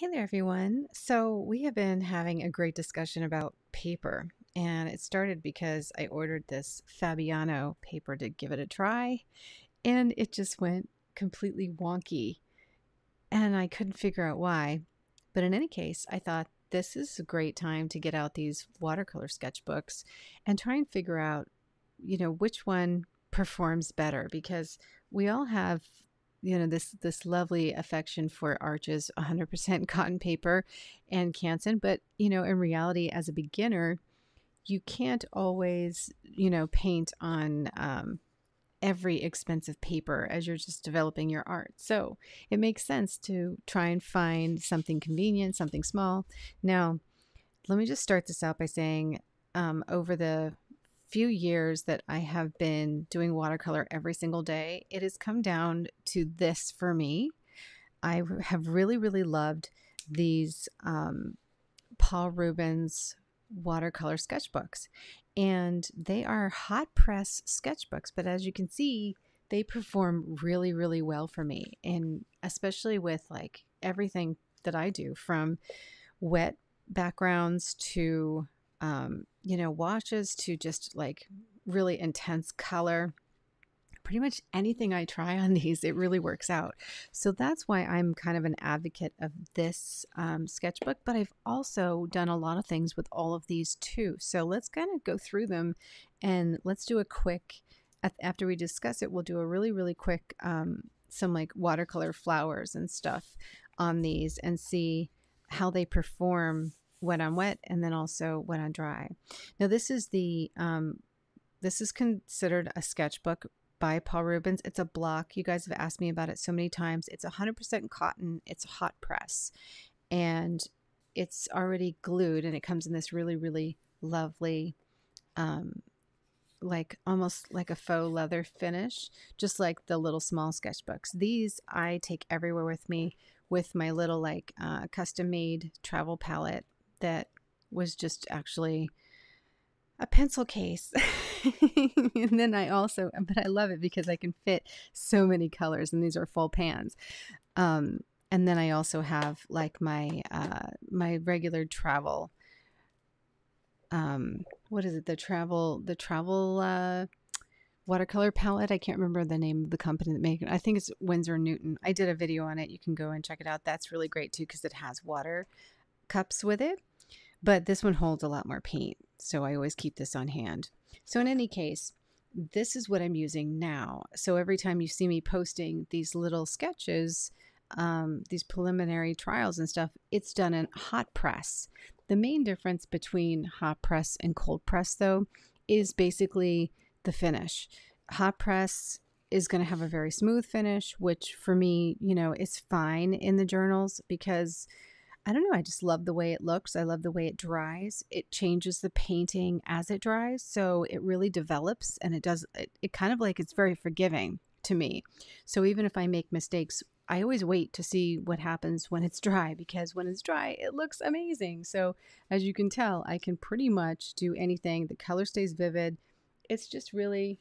Hey there, everyone. So, we have been having a great discussion about paper, and it started because I ordered this Fabriano paper to give it a try, and it just went completely wonky, and I couldn't figure out why. But in any case, I thought this is a great time to get out these watercolor sketchbooks and try and figure out, you know, which one performs better because we all have you know this this lovely affection for arches 100% cotton paper and canson but you know in reality as a beginner you can't always you know paint on um, every expensive paper as you're just developing your art. So it makes sense to try and find something convenient something small. Now let me just start this out by saying um, over the few years that I have been doing watercolor every single day, it has come down to this for me. I have really, really loved these um, Paul Rubens watercolor sketchbooks. And they are hot press sketchbooks, but as you can see, they perform really, really well for me. And especially with like everything that I do from wet backgrounds to um, you know, washes to just like really intense color. Pretty much anything I try on these, it really works out. So that's why I'm kind of an advocate of this um, sketchbook, but I've also done a lot of things with all of these too. So let's kind of go through them and let's do a quick, after we discuss it, we'll do a really, really quick, um, some like watercolor flowers and stuff on these and see how they perform wet on wet and then also wet on dry. Now this is the um, this is considered a sketchbook by Paul Rubens. It's a block. You guys have asked me about it so many times. It's 100% cotton. It's hot press, and it's already glued, and it comes in this really really lovely. Um, like almost like a faux leather finish, just like the little small sketchbooks. These I take everywhere with me with my little like uh, custom made travel palette that was just actually a pencil case. and then I also, but I love it because I can fit so many colors, and these are full pans. Um, and then I also have like my uh, my regular travel. Um, what is it? The travel the travel uh, watercolor palette. I can't remember the name of the company that make it. I think it's Winsor Newton. I did a video on it. You can go and check it out. That's really great too because it has water cups with it but this one holds a lot more paint. So I always keep this on hand. So in any case, this is what I'm using now. So every time you see me posting these little sketches, um, these preliminary trials and stuff, it's done in hot press. The main difference between hot press and cold press, though, is basically the finish. Hot press is going to have a very smooth finish, which for me, you know, is fine in the journals because I don't know. I just love the way it looks. I love the way it dries. It changes the painting as it dries. So it really develops and it does, it, it kind of like it's very forgiving to me. So even if I make mistakes, I always wait to see what happens when it's dry because when it's dry, it looks amazing. So as you can tell, I can pretty much do anything. The color stays vivid. It's just really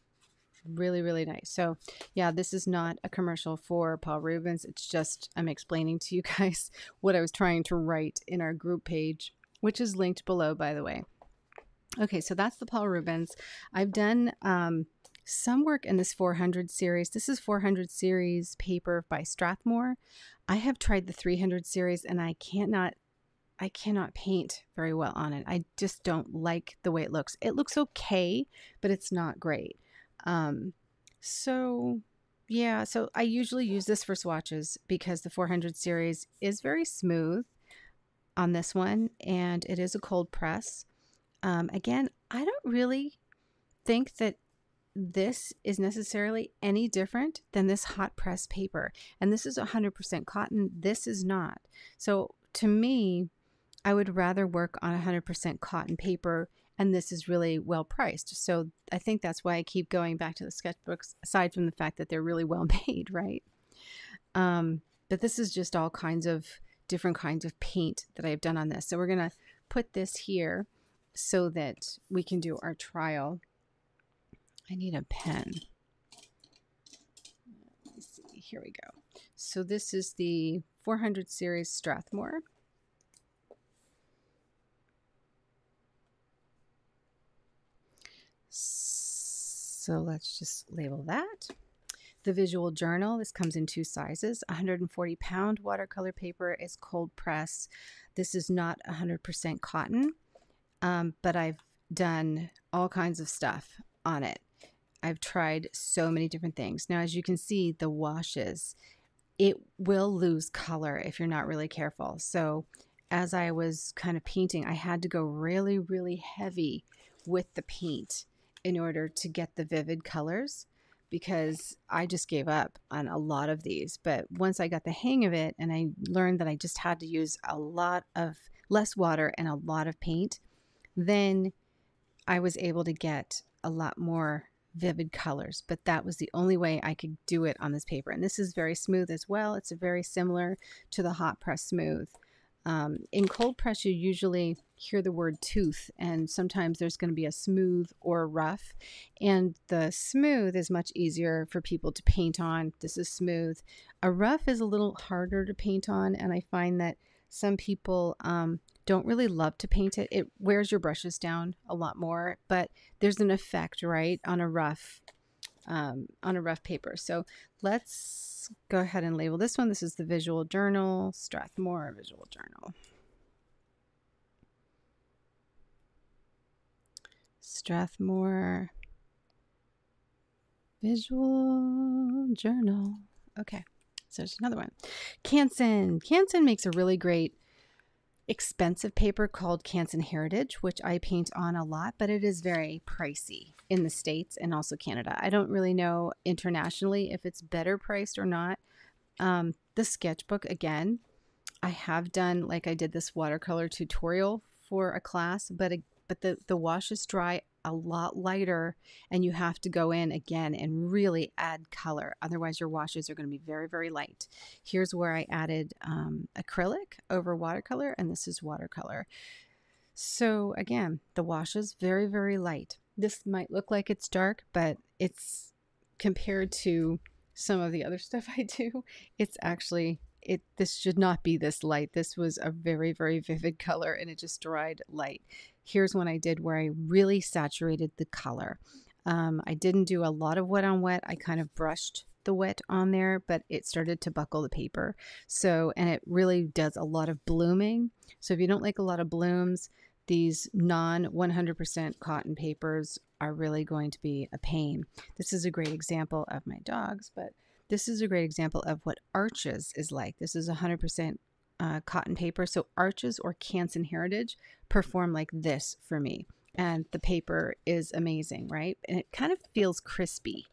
really really nice so yeah this is not a commercial for paul rubens it's just i'm explaining to you guys what i was trying to write in our group page which is linked below by the way okay so that's the paul rubens i've done um, some work in this 400 series this is 400 series paper by strathmore i have tried the 300 series and i cannot I cannot paint very well on it. I just don't like the way it looks. It looks okay, but it's not great. Um, so yeah, so I usually use this for swatches because the 400 series is very smooth on this one and it is a cold press. Um, again, I don't really think that this is necessarily any different than this hot press paper. And this is 100% cotton. This is not. So to me, I would rather work on 100% cotton paper and this is really well priced. So I think that's why I keep going back to the sketchbooks, aside from the fact that they're really well made, right? Um, but this is just all kinds of different kinds of paint that I've done on this. So we're going to put this here so that we can do our trial. I need a pen. Here we go. So this is the 400 series Strathmore So let's just label that. The visual journal, this comes in two sizes. 140 pound watercolor paper is cold press. This is not 100% cotton, um, but I've done all kinds of stuff on it. I've tried so many different things. Now, as you can see, the washes, it will lose color if you're not really careful. So, as I was kind of painting, I had to go really, really heavy with the paint in order to get the vivid colors because I just gave up on a lot of these. But once I got the hang of it and I learned that I just had to use a lot of less water and a lot of paint, then I was able to get a lot more vivid colors. But that was the only way I could do it on this paper. And this is very smooth as well. It's very similar to the hot press smooth. Um, in cold press, you usually hear the word tooth, and sometimes there's going to be a smooth or rough. And the smooth is much easier for people to paint on. This is smooth. A rough is a little harder to paint on, and I find that some people um, don't really love to paint it. It wears your brushes down a lot more, but there's an effect, right, on a rough um, on a rough paper. So let's go ahead and label this one. This is the Visual Journal, Strathmore Visual Journal. Strathmore Visual Journal. Okay, so there's another one. Canson. Canson makes a really great expensive paper called Canson Heritage, which I paint on a lot, but it is very pricey in the States and also Canada. I don't really know internationally if it's better priced or not. Um, the sketchbook, again, I have done like I did this watercolor tutorial for a class, but but the, the washes dry a lot lighter and you have to go in again and really add color. Otherwise, your washes are going to be very, very light. Here's where I added um, acrylic over watercolor, and this is watercolor. So again, the washes very, very light. This might look like it's dark, but it's compared to some of the other stuff I do, it's actually it this should not be this light. This was a very, very vivid color and it just dried light. Here's one I did where I really saturated the color. Um, I didn't do a lot of wet on wet. I kind of brushed the wet on there, but it started to buckle the paper. So, and it really does a lot of blooming. So if you don't like a lot of blooms, these non 100% cotton papers are really going to be a pain. This is a great example of my dogs, but this is a great example of what Arches is like. This is 100% uh, cotton paper. So Arches or Canson Heritage perform like this for me. And the paper is amazing, right? And it kind of feels crispy.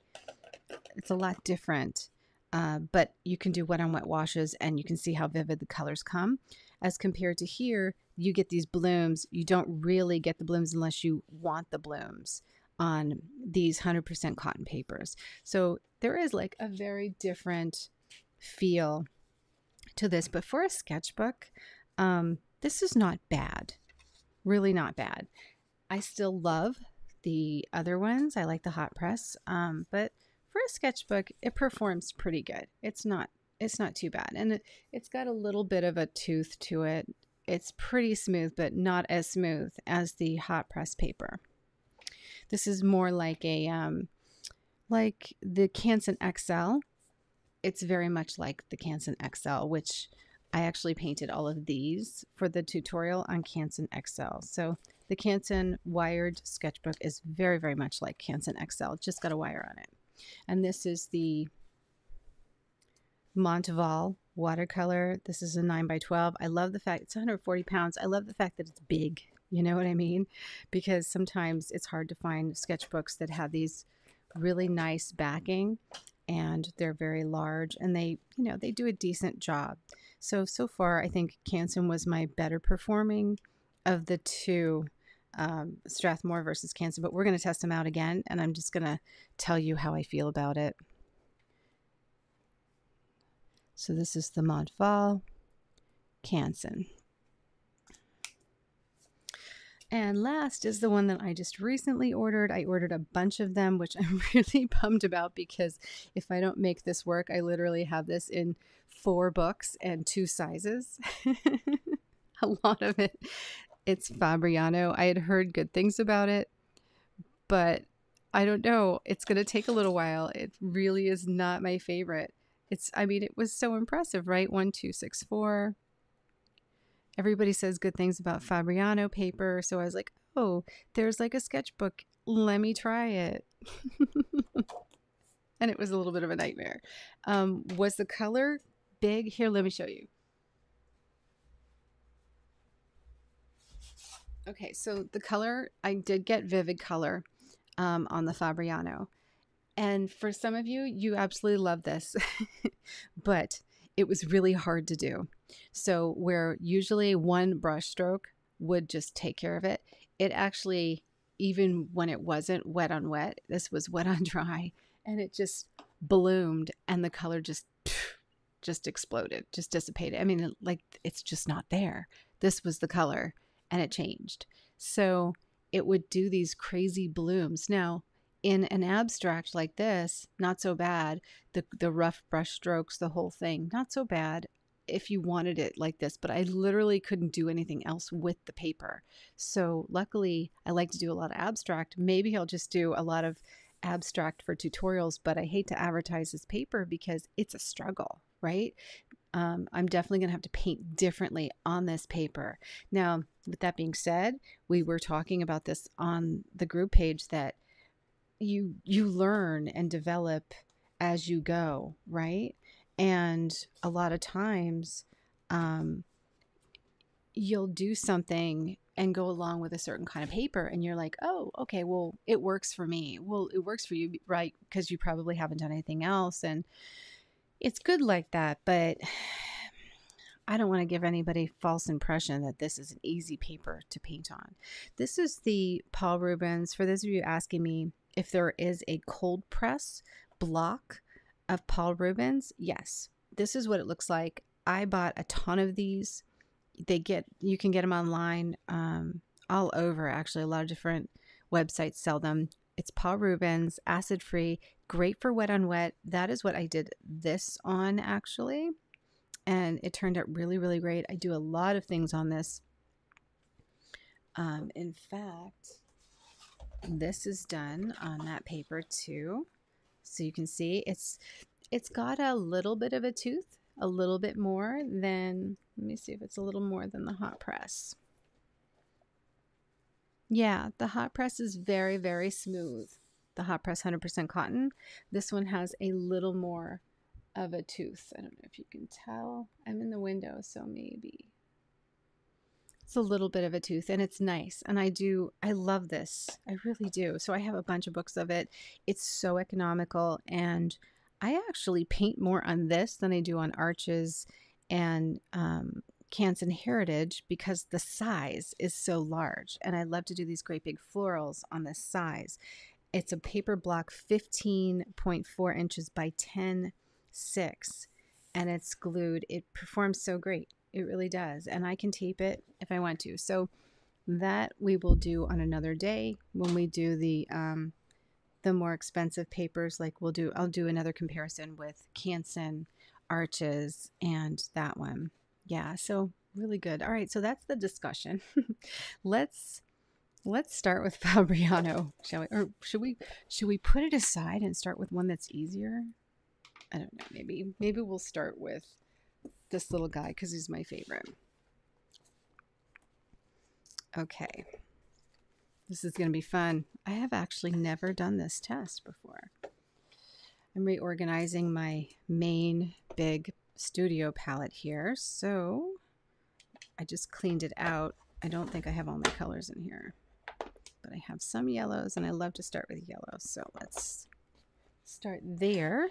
It's a lot different, uh, but you can do wet on wet washes and you can see how vivid the colors come. As compared to here, you get these blooms. You don't really get the blooms unless you want the blooms on these 100% cotton papers. So there is like a very different feel to this. But for a sketchbook, um, this is not bad. Really not bad. I still love the other ones. I like the hot press. Um, but for a sketchbook, it performs pretty good. It's not it's not too bad. And it, it's got a little bit of a tooth to it. It's pretty smooth, but not as smooth as the hot press paper. This is more like a um, like the Canson XL. It's very much like the Canson XL, which I actually painted all of these for the tutorial on Canson XL. So the Canson wired sketchbook is very, very much like Canson XL. Just got a wire on it. And this is the Montval watercolor. This is a 9 by 12. I love the fact it's 140 pounds. I love the fact that it's big. You know what I mean? Because sometimes it's hard to find sketchbooks that have these really nice backing and they're very large and they, you know, they do a decent job. So, so far, I think Canson was my better performing of the two um, Strathmore versus Canson, but we're going to test them out again and I'm just going to tell you how I feel about it. So, this is the Montval Canson. And last is the one that I just recently ordered. I ordered a bunch of them, which I'm really bummed about because if I don't make this work, I literally have this in four books and two sizes. a lot of it. It's Fabriano. I had heard good things about it, but I don't know. It's going to take a little while. It really is not my favorite. It's, I mean, it was so impressive, right? One, two, six, four. Everybody says good things about Fabriano paper. So I was like, oh, there's like a sketchbook. Let me try it. and it was a little bit of a nightmare. Um, was the color big? Here, let me show you. Okay, so the color, I did get vivid color um, on the Fabriano. And for some of you, you absolutely love this, but it was really hard to do. So, where usually one brush stroke would just take care of it, it actually, even when it wasn't wet on wet, this was wet on dry, and it just bloomed and the color just just exploded, just dissipated. I mean, like it's just not there. This was the color and it changed. So it would do these crazy blooms. Now, in an abstract like this, not so bad. The the rough brush strokes, the whole thing, not so bad if you wanted it like this, but I literally couldn't do anything else with the paper. So luckily, I like to do a lot of abstract. Maybe I'll just do a lot of abstract for tutorials, but I hate to advertise this paper because it's a struggle, right? Um, I'm definitely going to have to paint differently on this paper. Now, with that being said, we were talking about this on the group page that you you learn and develop as you go, right? And a lot of times, um, you'll do something and go along with a certain kind of paper and you're like oh okay well it works for me well it works for you right because you probably haven't done anything else and it's good like that, but I don't want to give anybody false impression that this is an easy paper to paint on. This is the Paul Rubens. For those of you asking me if there is a cold press block of Paul Rubens, yes, this is what it looks like. I bought a ton of these. They get you can get them online um, all over. Actually, a lot of different websites sell them. It's Paul Rubens, acid free, great for wet on wet. That is what I did this on actually. And it turned out really, really great. I do a lot of things on this. Um, in fact, this is done on that paper too. So you can see it's it's got a little bit of a tooth, a little bit more than let me see if it's a little more than the hot press. Yeah, the hot press is very, very smooth. The hot press 100% cotton. This one has a little more of a tooth. I don't know if you can tell. I'm in the window, so maybe. It's a little bit of a tooth and it's nice. And I do, I love this. I really do. So I have a bunch of books of it. It's so economical. And I actually paint more on this than I do on arches and um, Canson Heritage because the size is so large. And I love to do these great big florals on this size. It's a paper block 15.4 inches by 10.6 and it's glued. It performs so great. It really does. And I can tape it if I want to. So that we will do on another day when we do the um, the more expensive papers. Like we'll do, I'll do another comparison with Canson arches and that one yeah, so really good. All right, so that's the discussion. let's let's start with Fabriano, shall we? Or should we should we put it aside and start with one that's easier? I don't know. Maybe maybe we'll start with this little guy because he's my favorite. Okay. This is going to be fun. I have actually never done this test before. I'm reorganizing my main big studio palette here. So I just cleaned it out. I don't think I have all my colors in here, but I have some yellows and I love to start with yellows. So let's start there.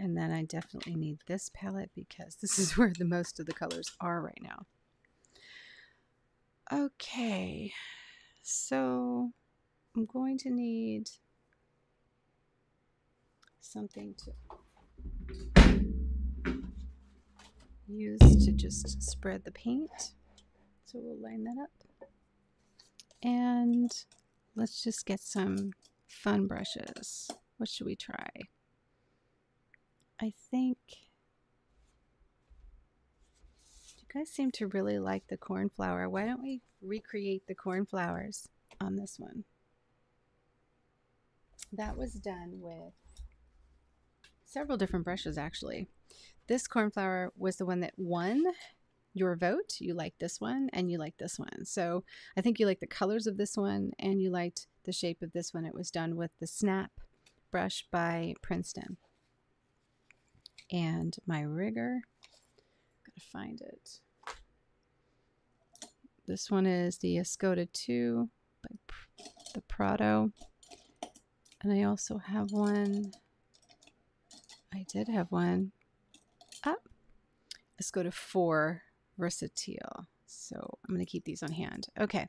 And then I definitely need this palette because this is where the most of the colors are right now. Okay, so I'm going to need something to use to just spread the paint. So we'll line that up. And let's just get some fun brushes. What should we try? I think you guys seem to really like the cornflower. Why don't we recreate the cornflowers on this one? that was done with several different brushes actually. This cornflower was the one that won your vote. You like this one and you like this one. So I think you like the colors of this one and you liked the shape of this one. It was done with the Snap brush by Princeton. And my rigger, gotta find it. This one is the Escoda 2 by the Prado. And I also have one. I did have one. Up. Ah, Escoda 4 Versatile. So I'm going to keep these on hand. Okay,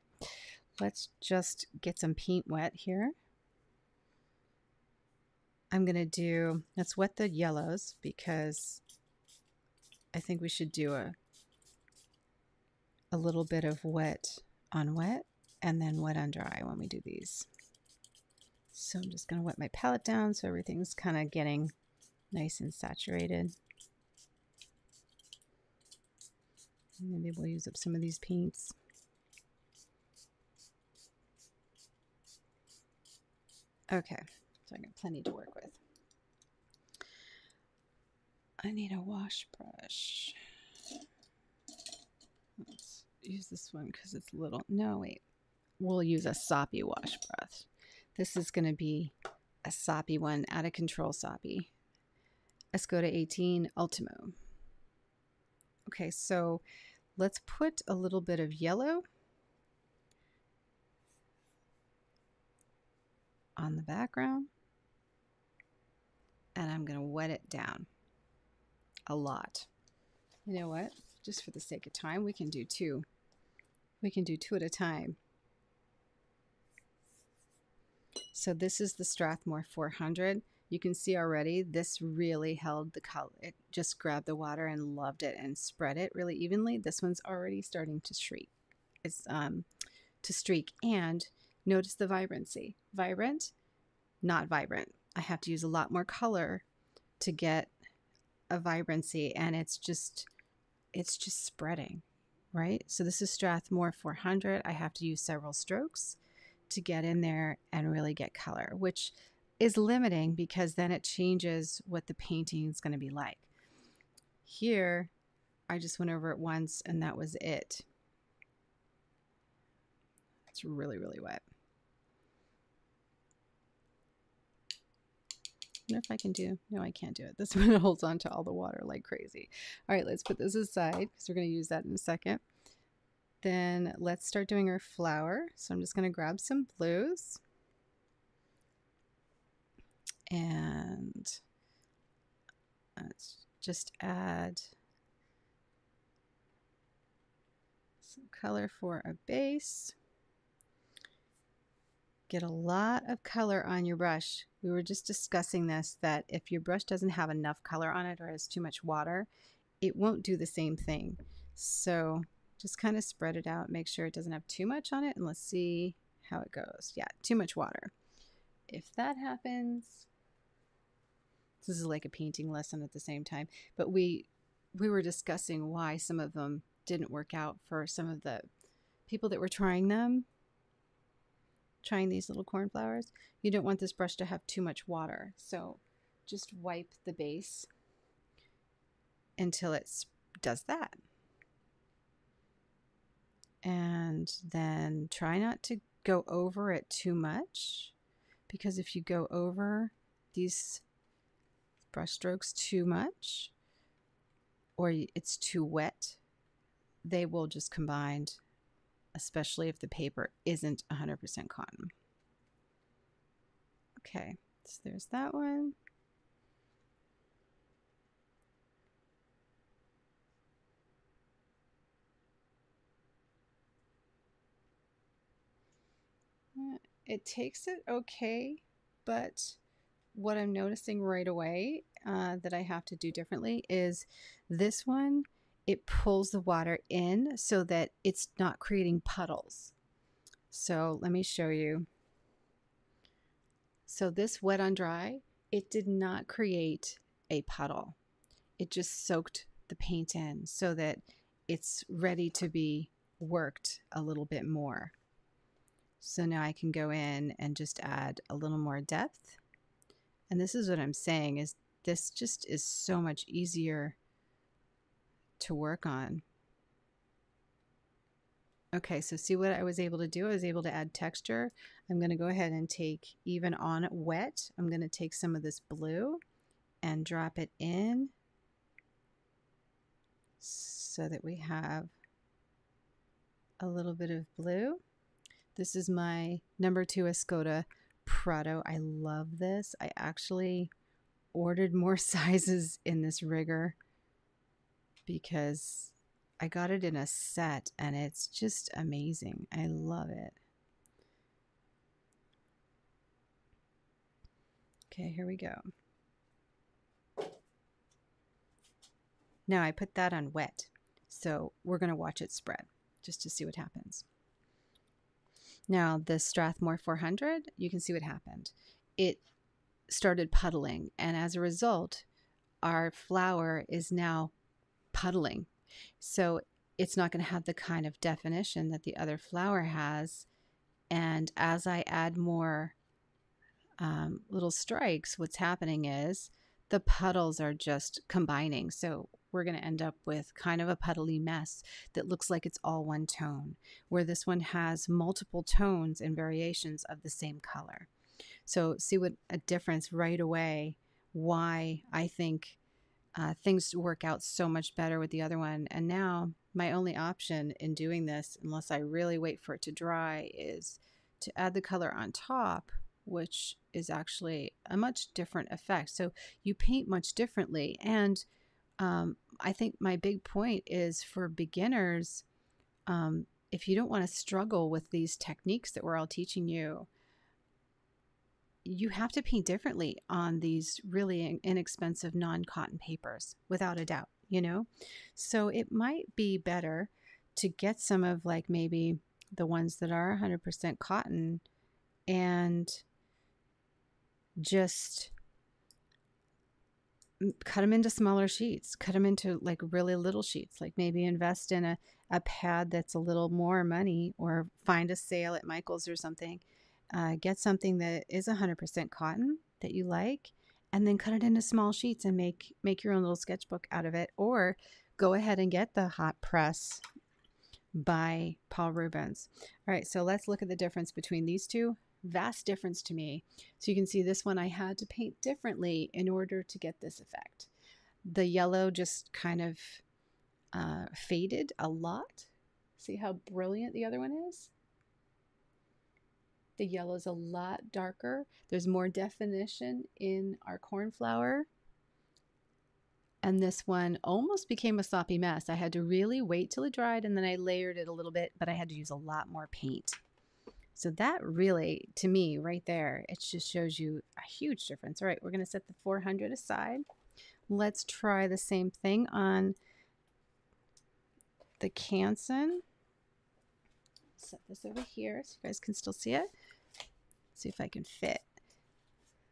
let's just get some paint wet here. I'm going to do, let's wet the yellows because I think we should do a, a little bit of wet on wet and then wet on dry when we do these. So I'm just going to wet my palette down so everything's kind of getting nice and saturated. Maybe we'll use up some of these paints. Okay, so I got plenty to work with. I need a wash brush. Let's use this one because it's little. No, wait. We'll use a soppy wash brush. This is going to be a soppy one, out of control soppy. Escoda 18 Ultimo. Okay, so let's put a little bit of yellow on the background and I'm going to wet it down a lot. You know what? Just for the sake of time, we can do two. We can do two at a time. So this is the Strathmore 400 you can see already this really held the color. It just grabbed the water and loved it and spread it really evenly. This one's already starting to streak. It's um, to streak and notice the vibrancy. Vibrant, not vibrant. I have to use a lot more color to get a vibrancy and it's just it's just spreading, right? So this is Strathmore 400. I have to use several strokes to get in there and really get color, which is limiting because then it changes what the painting is going to be like. Here, I just went over it once and that was it. It's really, really wet. Wonder if I can do, no, I can't do it. This one holds on to all the water like crazy. All right, let's put this aside because we're going to use that in a second. Then let's start doing our flower. So I'm just going to grab some blues and let's just add some color for a base. Get a lot of color on your brush. We were just discussing this that if your brush doesn't have enough color on it or has too much water, it won't do the same thing. So just kind of spread it out, make sure it doesn't have too much on it, and let's see how it goes. Yeah, too much water. If that happens, this is like a painting lesson at the same time but we we were discussing why some of them didn't work out for some of the people that were trying them trying these little cornflowers you don't want this brush to have too much water. So just wipe the base until it does that. And then try not to go over it too much because if you go over these brushstrokes too much or it's too wet, they will just combine, especially if the paper isn't 100% cotton. Okay, so there's that one. It takes it okay, but what I'm noticing right away uh, that I have to do differently is this one, it pulls the water in so that it's not creating puddles. So let me show you. So this wet on dry, it did not create a puddle. It just soaked the paint in so that it's ready to be worked a little bit more. So now I can go in and just add a little more depth. And this is what I'm saying is this just is so much easier to work on. Okay, so see what I was able to do? I was able to add texture. I'm going to go ahead and take, even on wet, I'm going to take some of this blue and drop it in so that we have a little bit of blue. This is my number two Escoda Prado. I love this. I actually ordered more sizes in this rigger because I got it in a set and it's just amazing. I love it. Okay, here we go. Now I put that on wet. So we're going to watch it spread just to see what happens. Now the Strathmore 400, you can see what happened. It started puddling and as a result, our flower is now puddling so it's not going to have the kind of definition that the other flower has. And as I add more um, little strikes, what's happening is the puddles are just combining. So we're going to end up with kind of a puddly mess that looks like it's all one tone, where this one has multiple tones and variations of the same color. So see what a difference right away why I think uh, things work out so much better with the other one. And now my only option in doing this, unless I really wait for it to dry, is to add the color on top, which is actually a much different effect. So you paint much differently. And um, I think my big point is for beginners, um, if you don't want to struggle with these techniques that we're all teaching you, you have to paint differently on these really inexpensive non cotton papers, without a doubt, you know? So it might be better to get some of like maybe the ones that are 100% cotton and just cut them into smaller sheets, cut them into like really little sheets, like maybe invest in a, a pad that's a little more money or find a sale at Michael's or something uh, get something that is 100% cotton that you like and then cut it into small sheets and make make your own little sketchbook out of it or go ahead and get the hot press by Paul Rubens. All right, so let's look at the difference between these two. Vast difference to me. So you can see this one I had to paint differently in order to get this effect. The yellow just kind of uh, faded a lot. See how brilliant the other one is? The yellow is a lot darker. There's more definition in our cornflower. And this one almost became a sloppy mess. I had to really wait till it dried and then I layered it a little bit, but I had to use a lot more paint. So that really, to me, right there, it just shows you a huge difference. All right, we're going to set the 400 aside. Let's try the same thing on the Canson. Set this over here so you guys can still see it see if I can fit.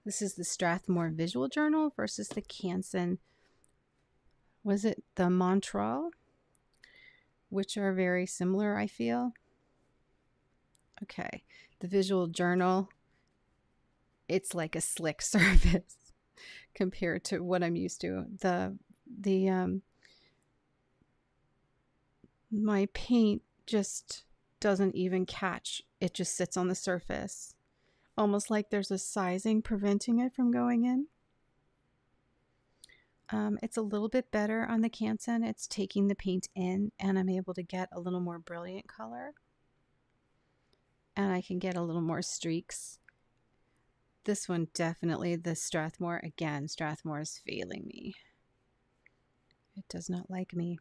This is the Strathmore Visual Journal versus the Canson. Was it the Montreal? Which are very similar, I feel. Okay, the Visual Journal, it's like a slick surface compared to what I'm used to. The the um my paint just doesn't even catch. It just sits on the surface almost like there's a sizing preventing it from going in. Um, it's a little bit better on the Canson. It's taking the paint in and I'm able to get a little more brilliant color. And I can get a little more streaks. This one definitely, the Strathmore, again, Strathmore is failing me. It does not like me.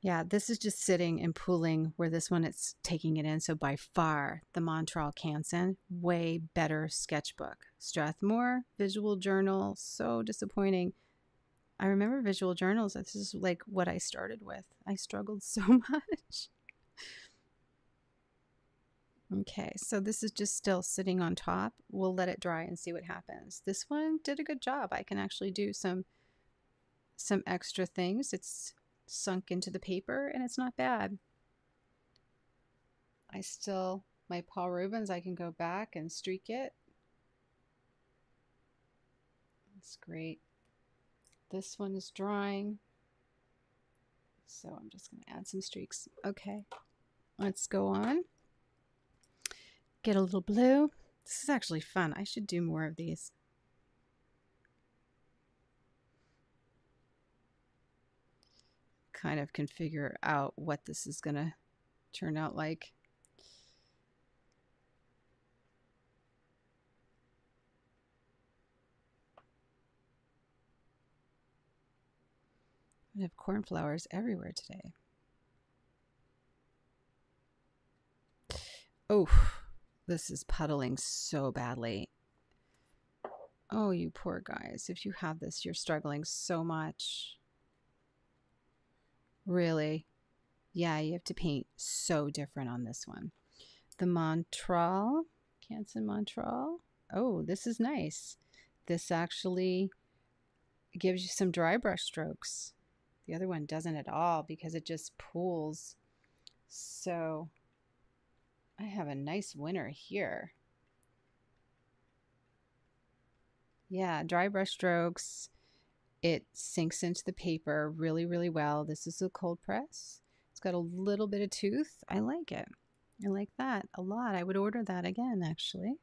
Yeah, this is just sitting and pooling where this one it's taking it in. So by far the Montreal Canson, way better sketchbook. Strathmore, visual journal, so disappointing. I remember visual journals. This is like what I started with. I struggled so much. okay, so this is just still sitting on top. We'll let it dry and see what happens. This one did a good job. I can actually do some some extra things. It's sunk into the paper and it's not bad. I still, my Paul Rubens, I can go back and streak it. That's great. This one is drying. So I'm just going to add some streaks. Okay, let's go on. Get a little blue. This is actually fun. I should do more of these. Kind of can figure out what this is going to turn out like. We have cornflowers everywhere today. Oh, this is puddling so badly. Oh, you poor guys. If you have this, you're struggling so much. Really? Yeah, you have to paint so different on this one. The Montral, Canson Montreal. Oh, this is nice. This actually gives you some dry brush strokes. The other one doesn't at all because it just pools. So I have a nice winner here. Yeah, dry brush strokes. It sinks into the paper really, really well. This is a cold press. It's got a little bit of tooth. I like it. I like that a lot. I would order that again, actually.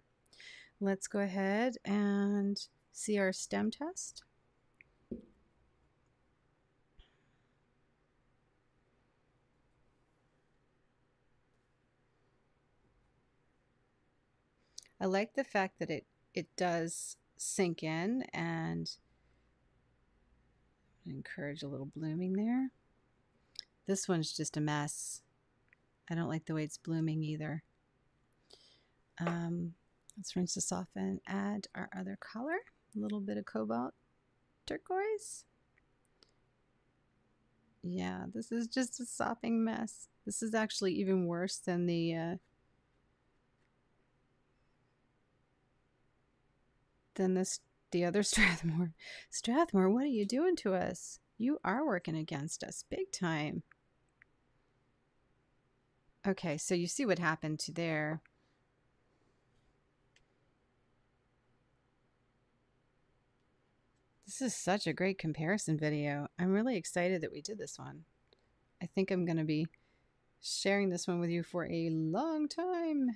Let's go ahead and see our stem test. I like the fact that it it does sink in and encourage a little blooming there. This one's just a mess. I don't like the way it's blooming either. Um, let's rinse this off and add our other color. A little bit of cobalt turquoise. Yeah, this is just a sopping mess. This is actually even worse than the uh, than this the other Strathmore. Strathmore, what are you doing to us? You are working against us big time. Okay, so you see what happened to there. This is such a great comparison video. I'm really excited that we did this one. I think I'm going to be sharing this one with you for a long time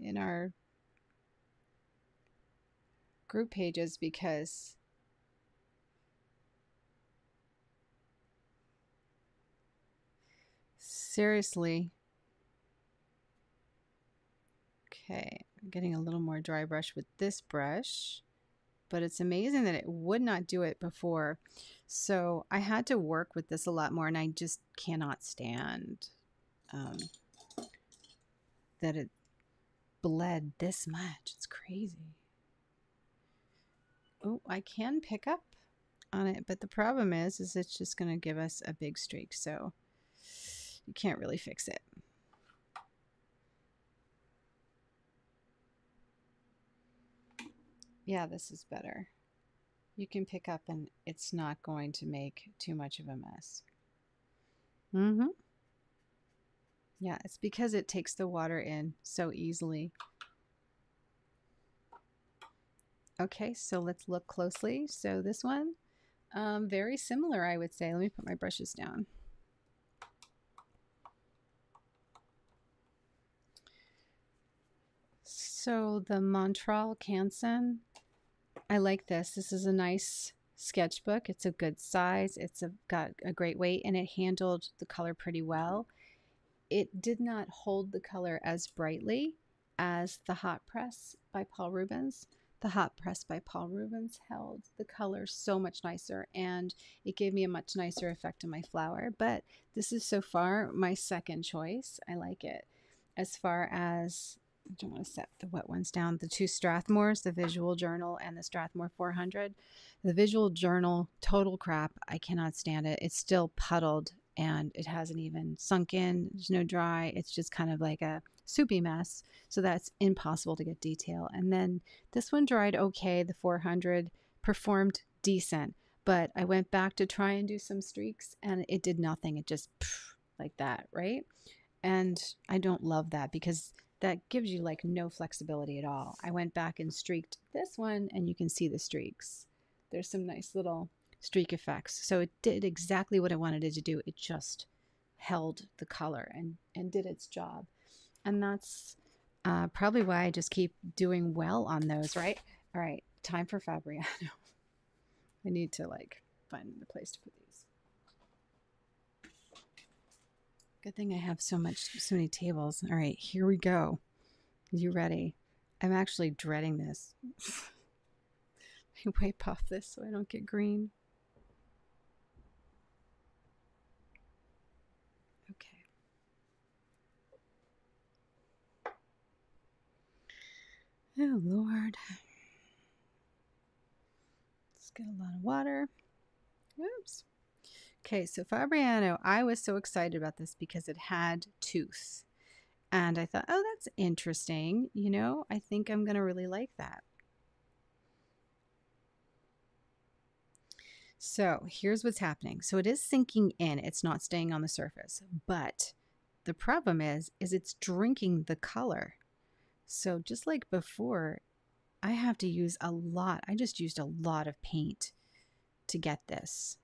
in our group pages because seriously. Okay I'm getting a little more dry brush with this brush but it's amazing that it would not do it before. So I had to work with this a lot more and I just cannot stand um, that it bled this much. It's crazy Oh, I can pick up on it, but the problem is, is it's just going to give us a big streak, so you can't really fix it. Yeah, this is better. You can pick up and it's not going to make too much of a mess. Mm-hmm. Yeah, it's because it takes the water in so easily. Okay, so let's look closely. So this one, um, very similar, I would say. Let me put my brushes down. So the Montreal Canson, I like this. This is a nice sketchbook. It's a good size. It's a, got a great weight and it handled the color pretty well. It did not hold the color as brightly as the Hot Press by Paul Rubens the hot press by Paul Rubens held the color so much nicer and it gave me a much nicer effect on my flower. But this is so far my second choice. I like it. As far as, I don't want to set the wet ones down, the two Strathmores, the Visual Journal and the Strathmore 400. The Visual Journal, total crap. I cannot stand it. It's still puddled and it hasn't even sunk in. There's no dry. It's just kind of like a soupy mess. So that's impossible to get detail. And then this one dried okay. The 400 performed decent, but I went back to try and do some streaks and it did nothing. It just like that, right? And I don't love that because that gives you like no flexibility at all. I went back and streaked this one and you can see the streaks. There's some nice little streak effects. So it did exactly what I wanted it to do. It just held the color and, and did its job. And that's uh, probably why I just keep doing well on those, right? All right, time for Fabriano. I need to like find the place to put these. Good thing I have so much, so many tables. All right, here we go. You ready? I'm actually dreading this. I wipe off this so I don't get green. Okay. Oh, Lord. Let's get a lot of water. Oops. Okay, so Fabriano, I was so excited about this because it had tooth. And I thought, oh, that's interesting. You know, I think I'm going to really like that. So here's what's happening. So it is sinking in. It's not staying on the surface. But the problem is, is it's drinking the color. So just like before, I have to use a lot. I just used a lot of paint to get this.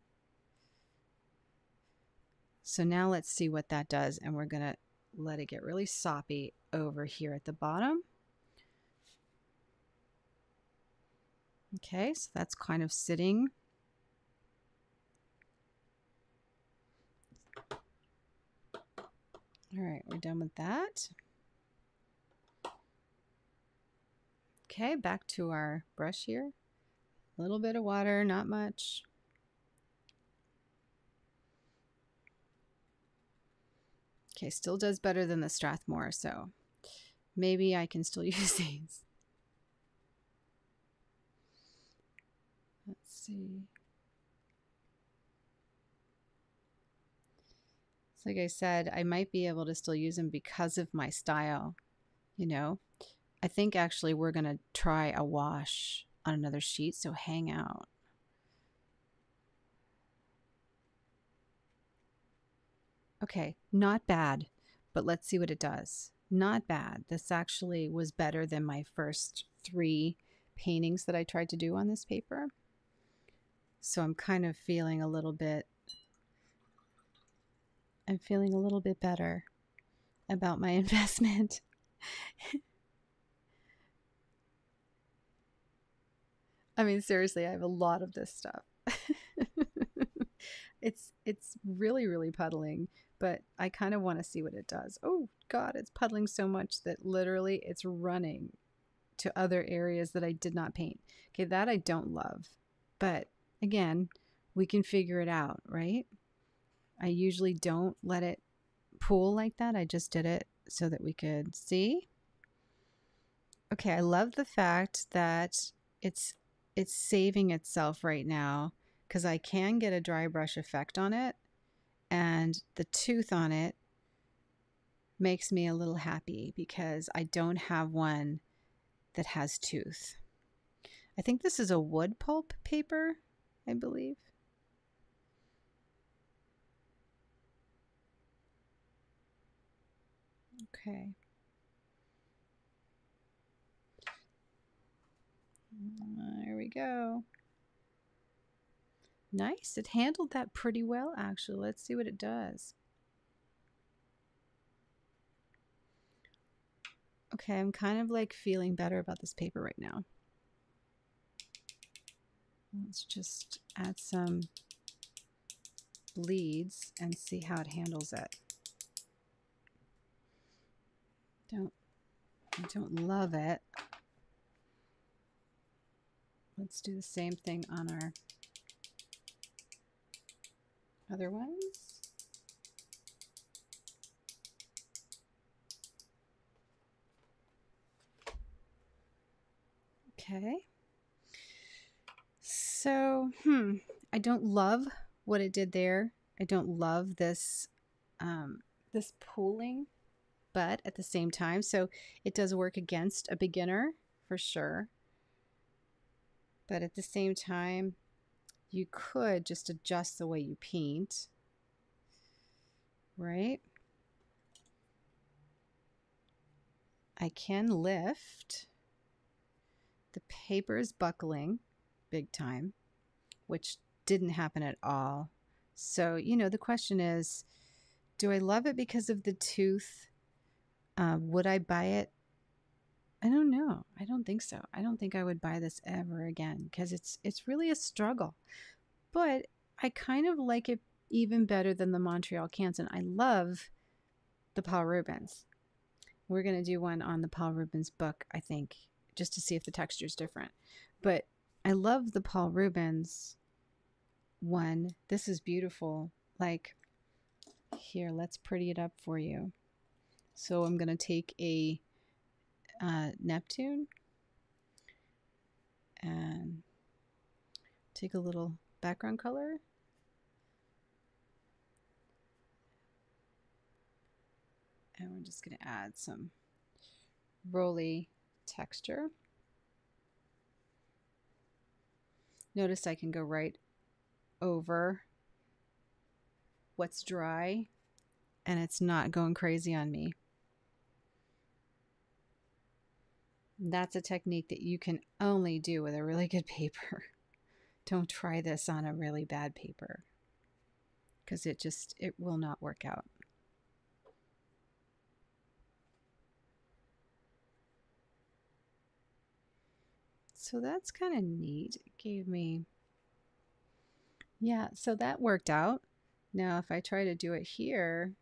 So now let's see what that does. And we're going to let it get really soppy over here at the bottom. Okay, so that's kind of sitting. All right, we're done with that. Okay, back to our brush here. A little bit of water, not much. Okay, still does better than the Strathmore, so maybe I can still use these. Let's see. So like I said, I might be able to still use them because of my style, you know. I think actually we're going to try a wash on another sheet, so hang out. Okay, not bad, but let's see what it does. Not bad. This actually was better than my first three paintings that I tried to do on this paper. So I'm kind of feeling a little bit, I'm feeling a little bit better about my investment. I mean, seriously, I have a lot of this stuff. it's it's really really puddling, but I kind of want to see what it does. Oh god, it's puddling so much that literally it's running to other areas that I did not paint. Okay, that I don't love. But again, we can figure it out, right? I usually don't let it pool like that. I just did it so that we could see. Okay, I love the fact that it's it's saving itself right now because I can get a dry brush effect on it and the tooth on it makes me a little happy because I don't have one that has tooth. I think this is a wood pulp paper, I believe. Okay. There we go. Nice. It handled that pretty well, actually. Let's see what it does. Okay, I'm kind of like feeling better about this paper right now. Let's just add some bleeds and see how it handles it. Don't I don't love it. Let's do the same thing on our other ones. Okay. So, hmm, I don't love what it did there. I don't love this um, this pooling, but at the same time, so it does work against a beginner for sure. But at the same time, you could just adjust the way you paint, right? I can lift. The paper is buckling big time, which didn't happen at all. So, you know, the question is do I love it because of the tooth? Uh, would I buy it? I don't know. I don't think so. I don't think I would buy this ever again because it's it's really a struggle. But I kind of like it even better than the Montval Canson. I love the Paul Rubens. We're to do one on the Paul Rubens book, I think, just to see if the texture is different. But I love the Paul Rubens one. This is beautiful. Like, here, let's pretty it up for you. So I'm to take a uh, Neptune and take a little background color. And we're just going to add some roly texture. Notice I can go right over what's dry and it's not going crazy on me. That's a technique that you can only do with a really good paper. Don't try this on a really bad paper because it just it will not work out. So that's kind of neat. It gave me yeah, so that worked out. Now, if I try to do it here,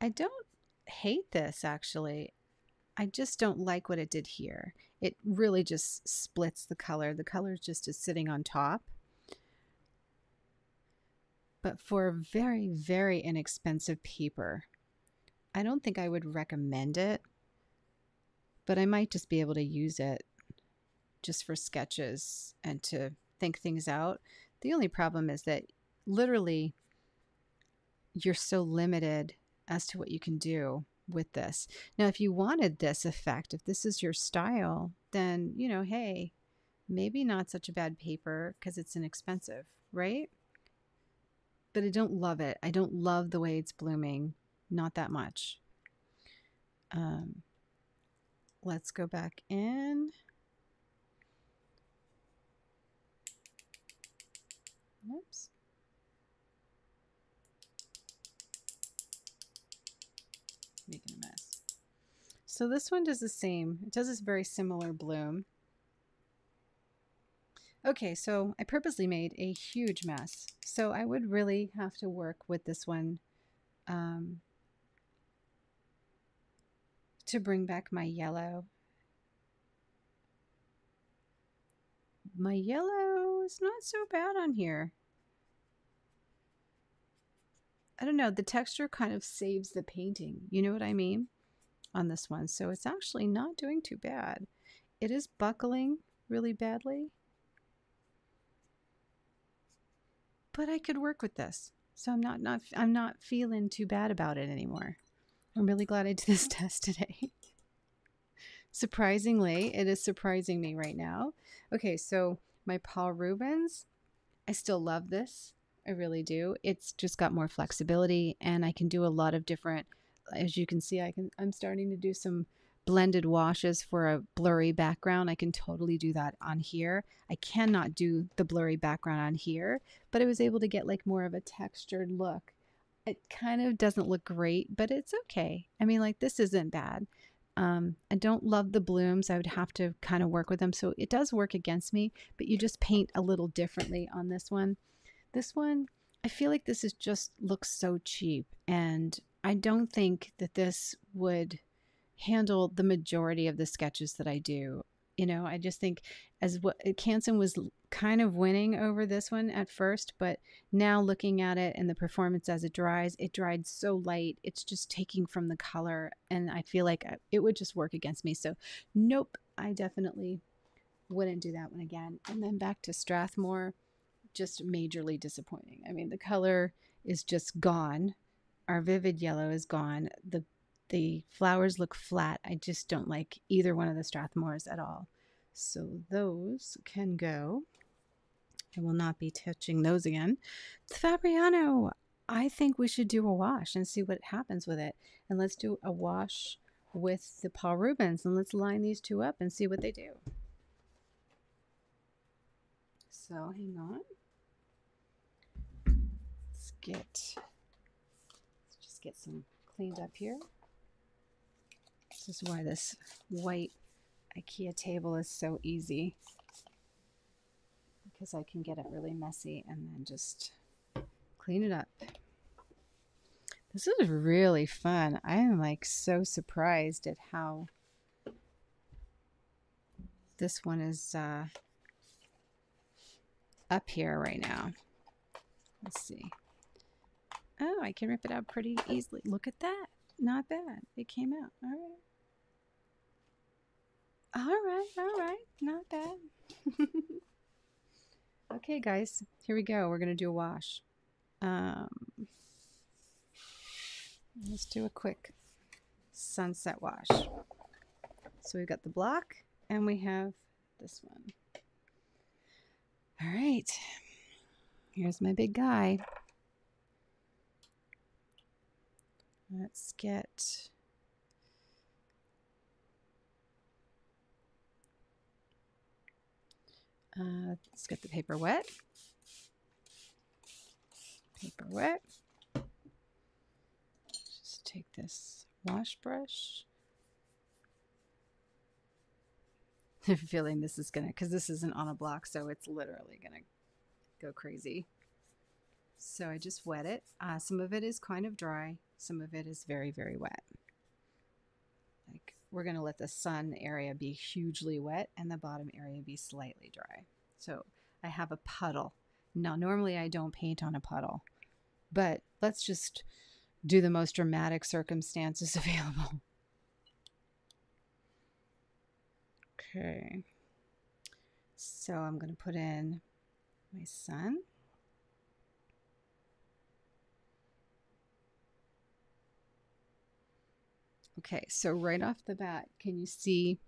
I don't hate this actually. I just don't like what it did here. It really just splits the color. The color just is sitting on top. But for very, very inexpensive paper, I don't think I would recommend it, but I might just be able to use it just for sketches and to think things out. The only problem is that literally you're so limited as to what you can do with this. Now, if you wanted this effect, if this is your style, then, you know, hey, maybe not such a bad paper because it's inexpensive, right? But I don't love it. I don't love the way it's blooming. Not that much. Um, let's go back in. Oops. Making a mess. So this one does the same. It does this very similar bloom. Okay, so I purposely made a huge mess. So I would really have to work with this one um, to bring back my yellow. My yellow is not so bad on here. I don't know, the texture kind of saves the painting. You know what I mean? On this one. So it's actually not doing too bad. It is buckling really badly. But I could work with this. So I'm not, not I'm not feeling too bad about it anymore. I'm really glad I did this test today. Surprisingly, it is surprising me right now. Okay, so my Paul Rubens, I still love this. I really do. It's just got more flexibility and I can do a lot of different as you can see I can I'm starting to do some blended washes for a blurry background. I can totally do that on here. I cannot do the blurry background on here, but I was able to get like more of a textured look. It kind of doesn't look great, but it's okay. I mean, like this isn't bad. Um, I don't love the blooms. I would have to kind of work with them. So it does work against me, but you just paint a little differently on this one. This one, I feel like this is just looks so cheap and I don't think that this would handle the majority of the sketches that I do. You know, I just think as what uh, Canson was kind of winning over this one at first, but now looking at it and the performance as it dries, it dried so light. It's just taking from the color, and I feel like uh, it would just work against me. So, nope, I definitely wouldn't do that one again. And then back to Strathmore just majorly disappointing. I mean, the color is just gone. Our vivid yellow is gone. The the flowers look flat. I just don't like either one of the Strathmores at all. So those can go. I will not be touching those again. The Fabriano, I think we should do a wash and see what happens with it. And let's do a wash with the Paul Rubens and let's line these two up and see what they do. So hang on. Let's get, get some cleaned up here. This is why this white IKEA table is so easy because I can get it really messy and then just clean it up. This is really fun. I am like so surprised at how this one is uh, up here right now. Let's see. Oh, I can rip it out pretty easily. Look at that. Not bad. It came out. All right. All right, all right. Not bad. okay, guys. Here we go. We're going to do a wash. Um, let's do a quick sunset wash. So we've got the block and we have this one. All right. Here's my big guy. Let's get uh, let's get the paper wet. Paper wet. Just take this wash brush. I'm feeling this is gonna, because this isn't on a block, so it's literally gonna go crazy. So I just wet it. Uh, some of it is kind of dry. Some of it is very, very wet. Like we're going to let the sun area be hugely wet and the bottom area be slightly dry. So I have a puddle. Now, normally I don't paint on a puddle, but let's just do the most dramatic circumstances available. Okay. So I'm going to put in my sun. Okay, so right off the bat, can you see?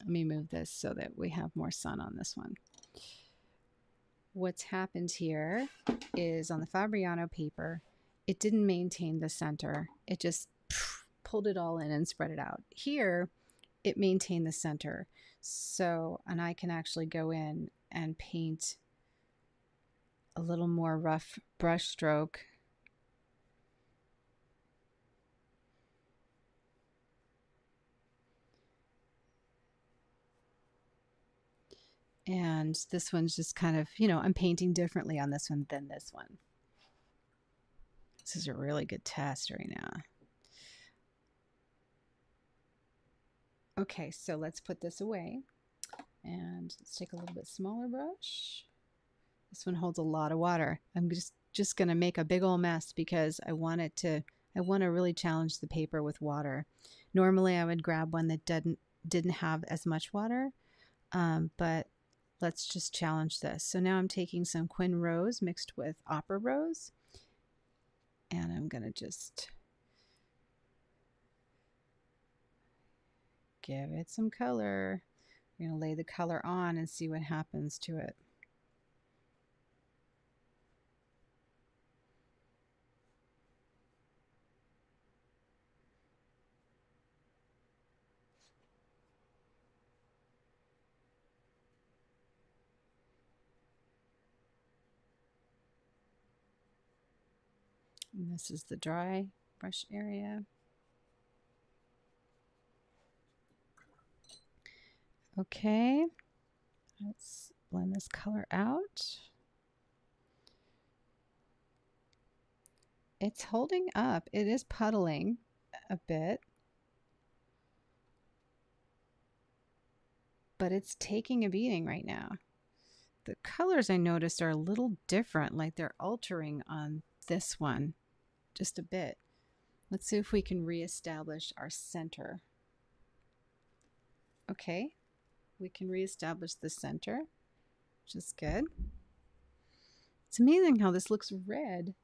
Let me move this so that we have more sun on this one. What's happened here is on the Fabriano paper, it didn't maintain the center. It just pulled it all in and spread it out. Here, it maintained the center. So, and I can actually go in and paint a little more rough brush stroke And this one's just kind of, you know, I'm painting differently on this one than this one. This is a really good test right now. Okay, so let's put this away. And let's take a little bit smaller brush. This one holds a lot of water. I'm just, just going to make a big old mess because I want it to, I want to really challenge the paper with water. Normally I would grab one that didn't, didn't have as much water, um, but let's just challenge this. So now I'm taking some Quin Rose mixed with Opera Rose. And I'm going to just give it some color. We're going to lay the color on and see what happens to it. And this is the dry brush area. Okay, let's blend this color out. It's holding up. It is puddling a bit. But it's taking a beating right now. The colors I noticed are a little different, like they're altering on this one just a bit. Let's see if we can reestablish our center. Okay, we can reestablish the center, which is good. It's amazing how this looks red.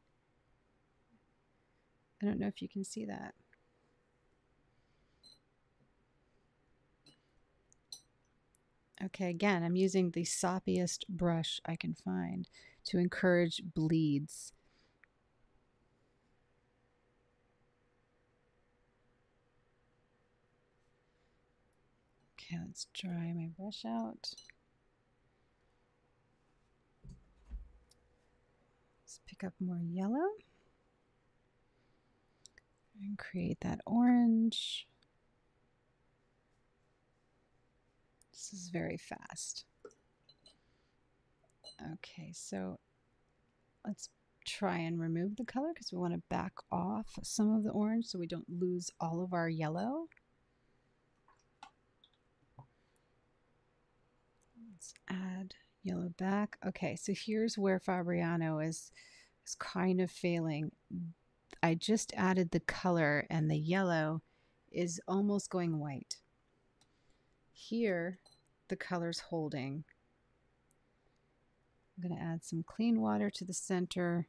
I don't know if you can see that. Okay, again, I'm using the soppiest brush I can find to encourage bleeds. Okay, let's dry my brush out. Let's pick up more yellow and create that orange. This is very fast. Okay, so let's try and remove the color because we want to back off some of the orange so we don't lose all of our yellow. Let's add yellow back. Okay, so here's where Fabriano is, is kind of failing. I just added the color and the yellow is almost going white. Here, the color's holding. I'm going to add some clean water to the center.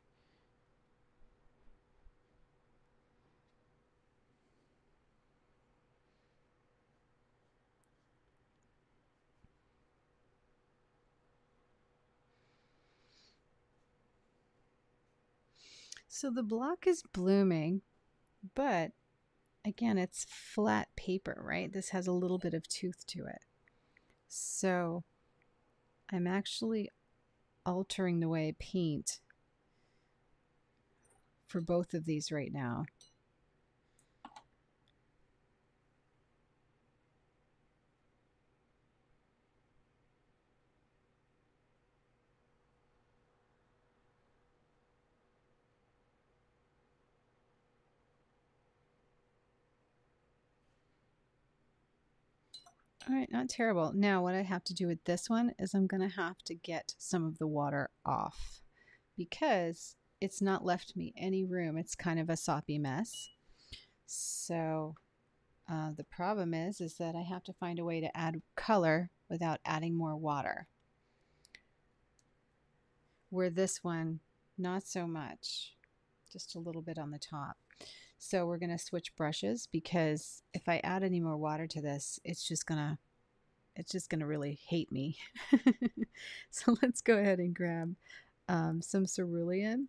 So the block is blooming, but again, it's flat paper, right? This has a little bit of tooth to it. So I'm actually altering the way I paint for both of these right now. All right, not terrible. Now what I have to do with this one is I'm going to have to get some of the water off because it's not left me any room. It's kind of a soppy mess. So uh, the problem is, is that I have to find a way to add color without adding more water. Where this one, not so much, just a little bit on the top. So we're going to switch brushes because if I add any more water to this, it's just going to it's just going to really hate me. so let's go ahead and grab um, some cerulean.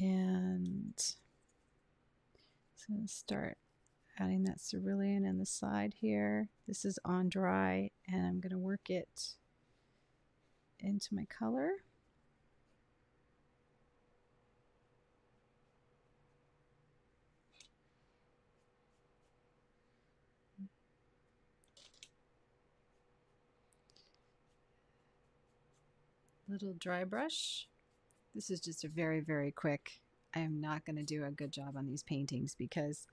And so start adding that cerulean in the side here. This is on dry and I'm going to work it into my color. Little dry brush. This is just a very, very quick. I am not going to do a good job on these paintings because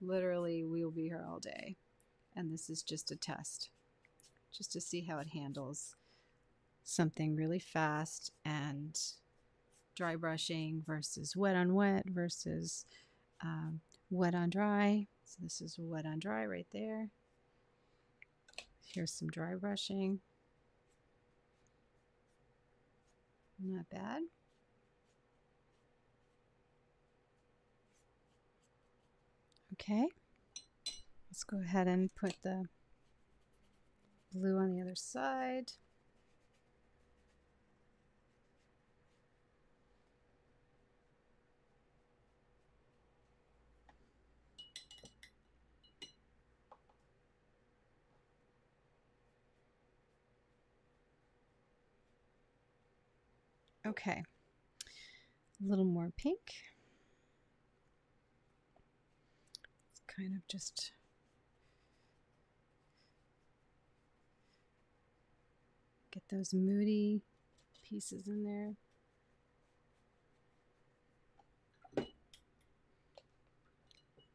literally we will be here all day. And this is just a test, just to see how it handles something really fast and dry brushing versus wet on wet versus um, wet on dry. So this is wet on dry right there. Here's some dry brushing. Not bad. Okay, let's go ahead and put the blue on the other side. Okay, a little more pink. It's kind of just get those moody pieces in there.